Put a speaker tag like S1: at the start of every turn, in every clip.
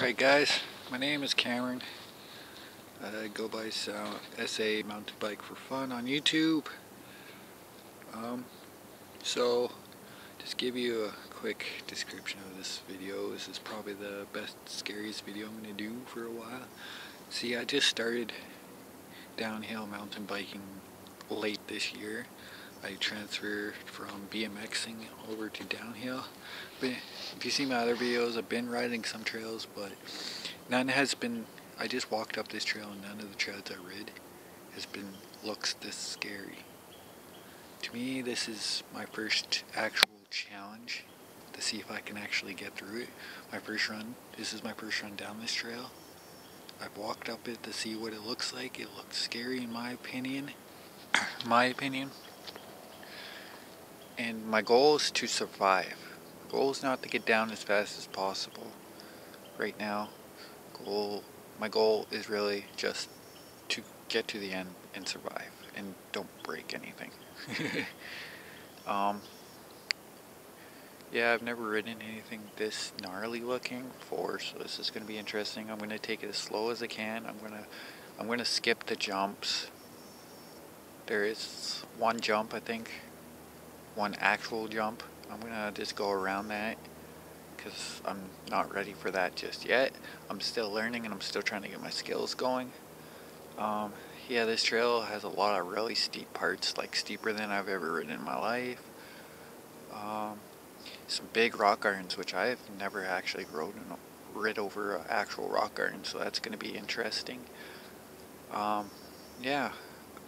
S1: Alright guys, my name is Cameron. I go by SA Mountain Bike for Fun on YouTube. Um, so, just give you a quick description of this video. This is probably the best, scariest video I'm going to do for a while. See, I just started downhill mountain biking late this year. I transferred from BMXing over to downhill. But if you see my other videos, I've been riding some trails, but none has been. I just walked up this trail, and none of the trails I rid has been looks this scary. To me, this is my first actual challenge to see if I can actually get through it. My first run. This is my first run down this trail. I've walked up it to see what it looks like. It looks scary in my opinion. my opinion and my goal is to survive. Goal is not to get down as fast as possible right now. Goal, my goal is really just to get to the end and survive and don't break anything. um, yeah, I've never ridden anything this gnarly looking before, so this is going to be interesting. I'm going to take it as slow as I can. I'm going to I'm going to skip the jumps. There is one jump, I think, one actual jump. I'm gonna just go around that because I'm not ready for that just yet. I'm still learning and I'm still trying to get my skills going. Um, yeah, this trail has a lot of really steep parts, like steeper than I've ever ridden in my life. Um, some big rock gardens, which I've never actually rode and rid over an actual rock garden, so that's going to be interesting. Um, yeah,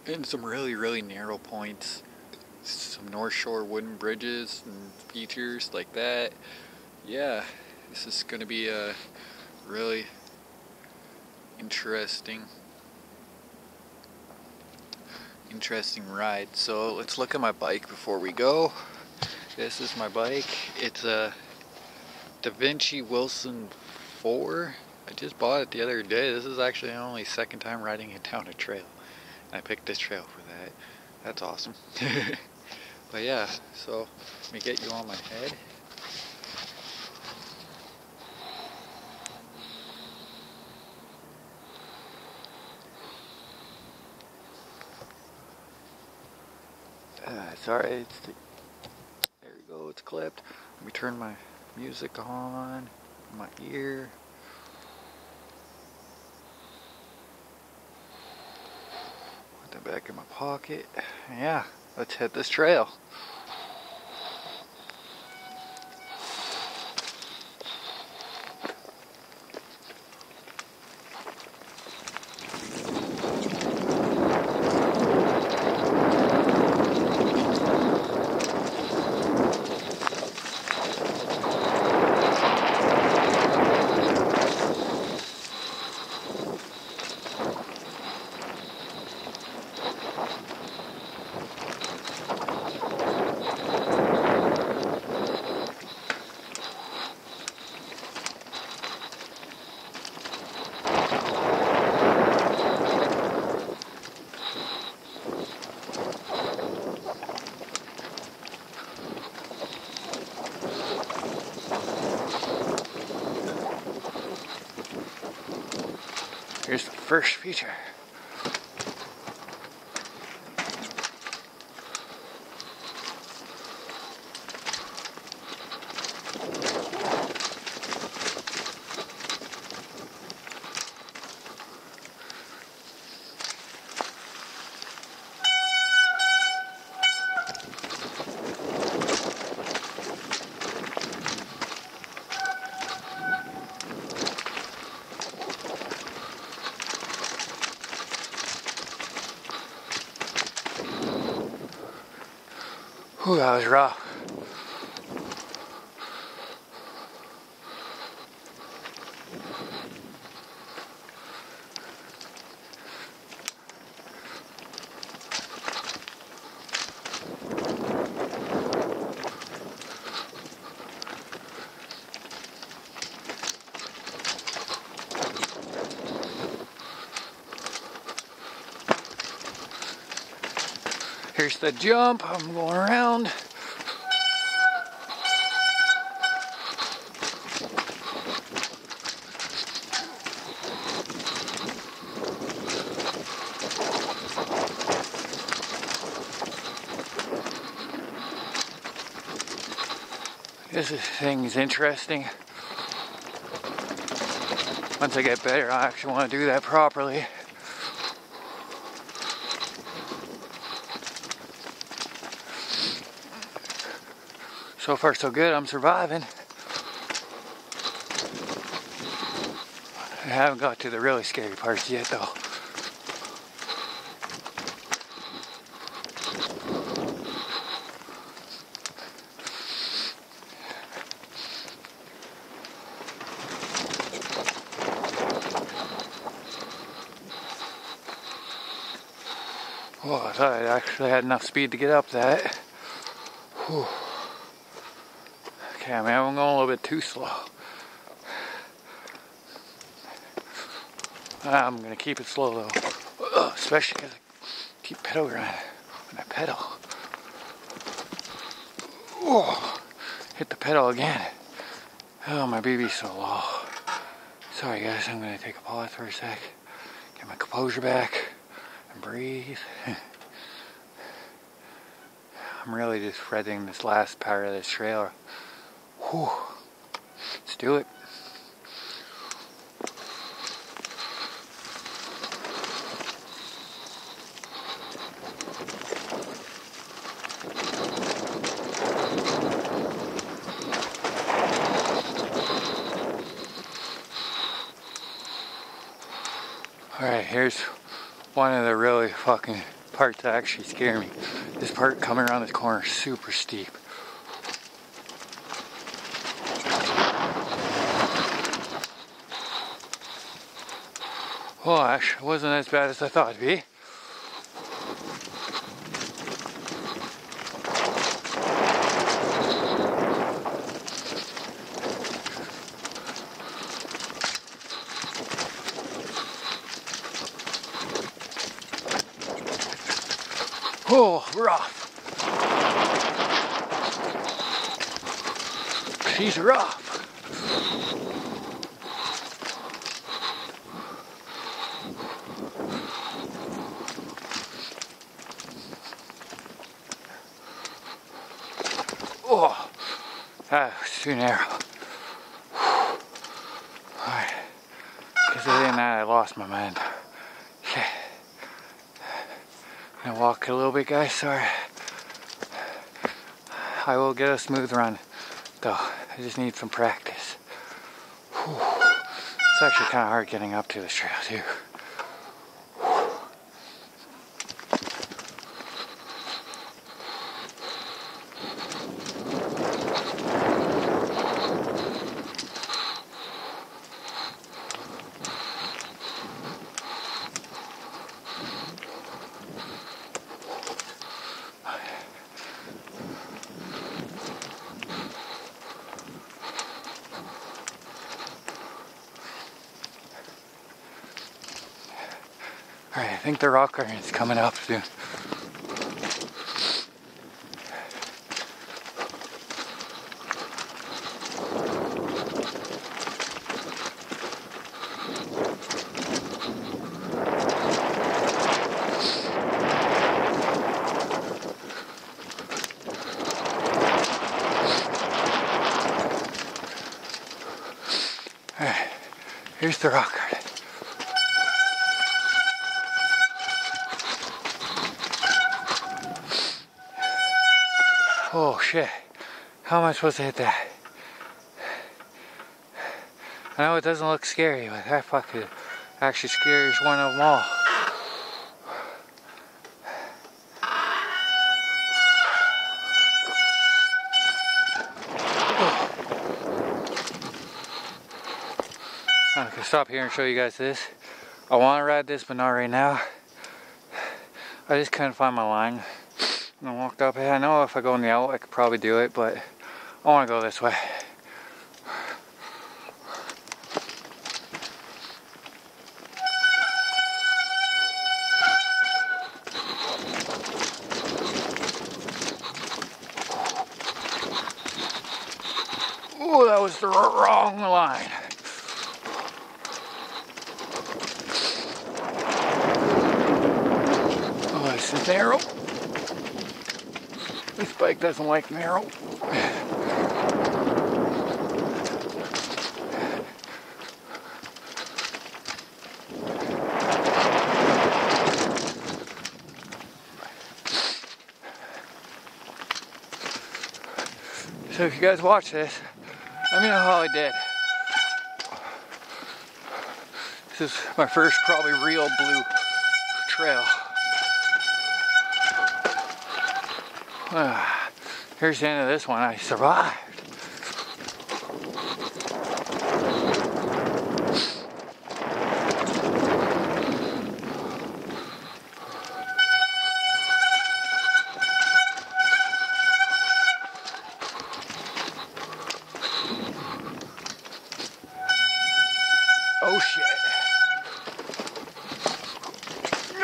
S1: and some really, really narrow points some North Shore wooden bridges and features like that. Yeah, this is going to be a really interesting interesting ride. So let's look at my bike before we go. This is my bike. It's a Devinci Wilson 4. I just bought it the other day. This is actually only second time riding it down a trail. I picked this trail for that. That's awesome. But yeah, so let me get you on my head. Uh, sorry, it's the, there we go, it's clipped. Let me turn my music on, my ear. Put that back in my pocket. Yeah, let's hit this trail. Here's the first feature. Whew, that was rough. the jump. I'm going around. This is, thing's interesting. Once I get better, I actually want to do that properly. So far so good, I'm surviving. I haven't got to the really scary parts yet though. Well, I thought I actually had enough speed to get up that. Whew. Okay, I'm going a little bit too slow. I'm gonna keep it slow though, especially because I keep pedal grinding when I pedal. Oh, hit the pedal again. Oh, my BB's so low. Sorry guys, I'm gonna take a pause for a sec, get my composure back, and breathe. I'm really just fretting this last part of this trailer. Whew. Let's do it. Alright, here's one of the really fucking parts that actually scare me. This part coming around this corner super steep. It wasn't as bad as I thought it'd be. Oh, rough. She's rough. Oh, that was too narrow. Alright. Because of that, I lost my mind. Okay. Gonna walk a little bit, guys. Sorry. I will get a smooth run, though. I just need some practice. Whew. It's actually kind of hard getting up to this trail, too. The rock and it's coming up soon. Here's the rock How am I supposed to hit that? I know it doesn't look scary, but that fucking actually scares one of them all. I'm gonna stop here and show you guys this. I want to ride this, but not right now. I just couldn't find my line. And I walked up. I know if I go in the out, I could probably do it, but I want to go this way. Oh, that was the wrong line. Oh, this is narrow. This bike doesn't like narrow. So if you guys watch this, let me know how I did. This is my first probably real blue trail. Ah, here's the end of this one. I survived.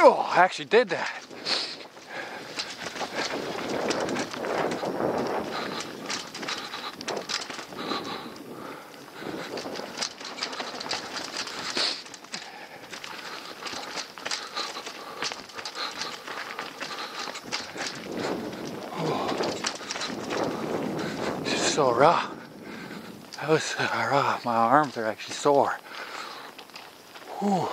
S1: Oh, I actually did that. so raw. That was uh, raw. My arms are actually sore. Whew.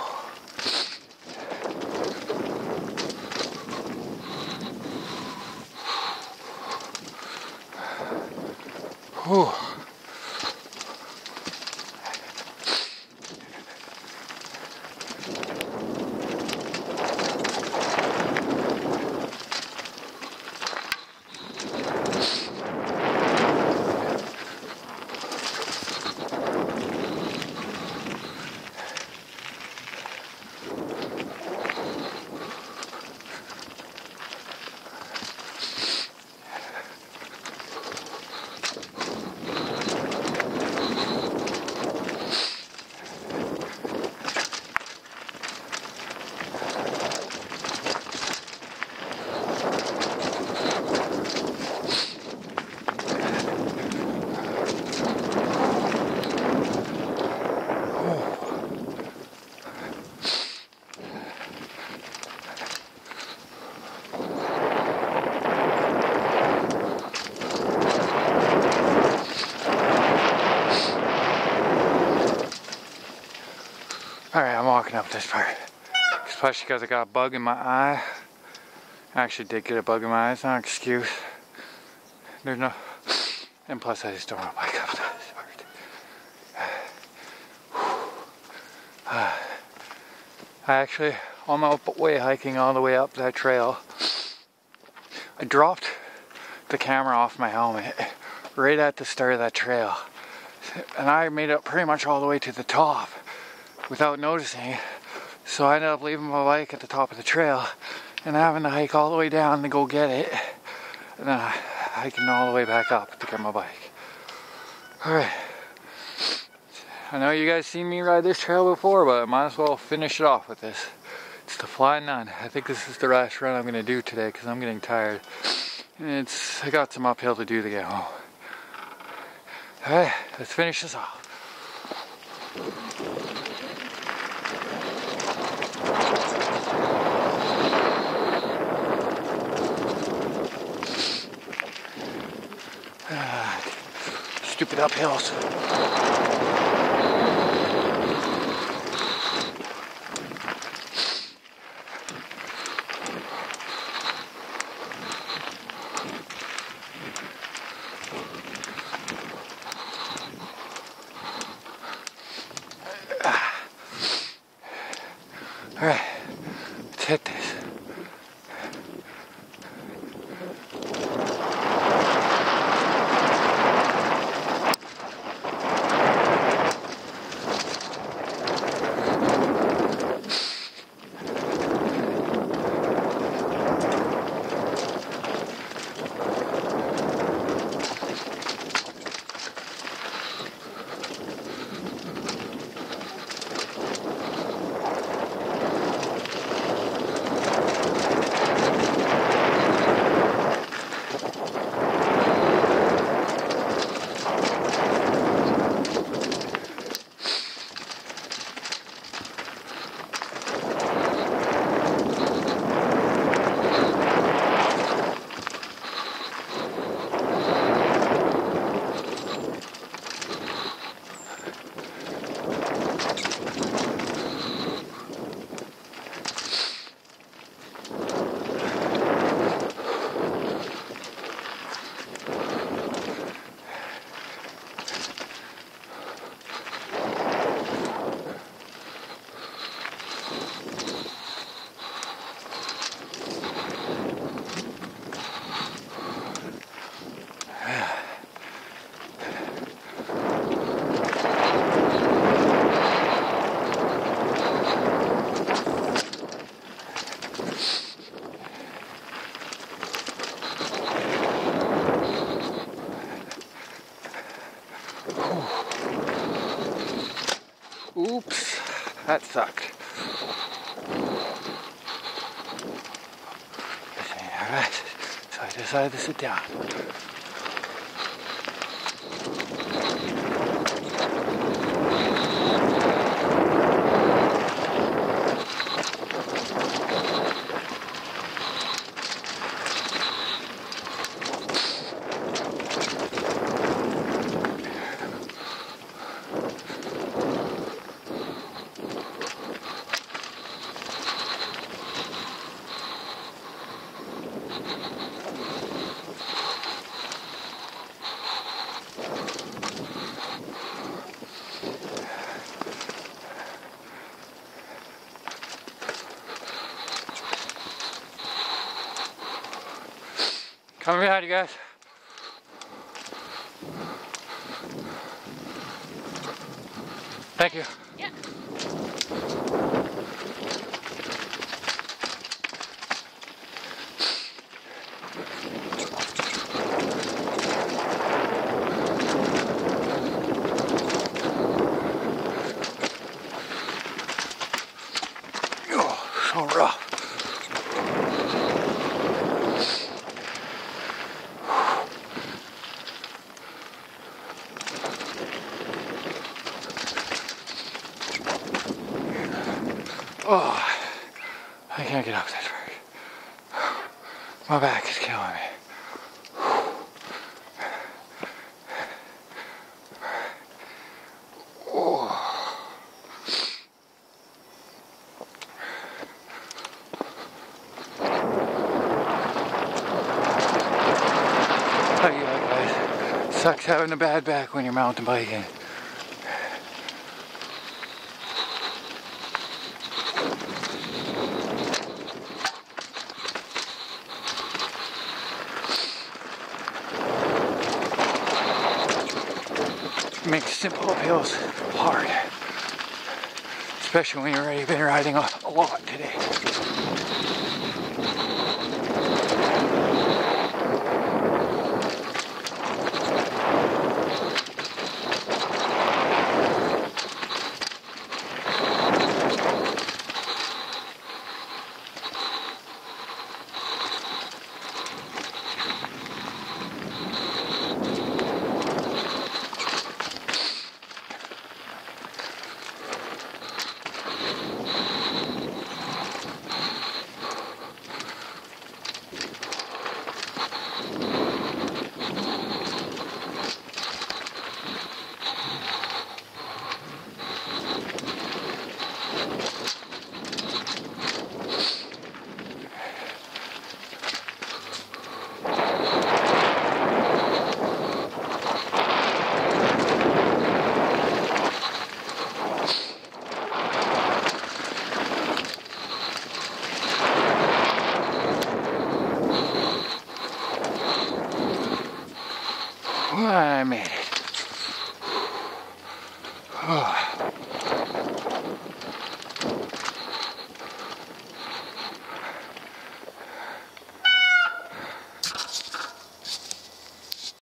S1: Whew. Alright, I'm walking up this part. Especially because I got a bug in my eye. I actually did get a bug in my eye, it's not an excuse. There's no... And plus I just don't want to wake up this part. I actually, on my way hiking all the way up that trail, I dropped the camera off my helmet right at the start of that trail. And I made it pretty much all the way to the top without noticing. So I ended up leaving my bike at the top of the trail and having to hike all the way down to go get it. And then hiking all the way back up to get my bike. Alright. I know you guys seen me ride this trail before, but I might as well finish it off with this. It's the Fly Nun. I think this is the last run I'm going to do today because I'm getting tired. And it's, I got some uphill to do to get home. Alright, let's finish this off. Stupid uphills. Oops, that sucked. Alright, so I decided to sit down. Coming behind you guys. Thank you.
S2: Yeah.
S1: Oh, so rough. Oh, I can't get up this far. My back is killing me. Oh. How you like, guys? Sucks having a bad back when you're mountain biking. makes simple uphills hard. Especially when you've already been riding a lot today.